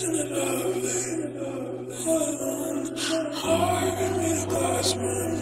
Isn't it lovely? All alone, heart in the glass man.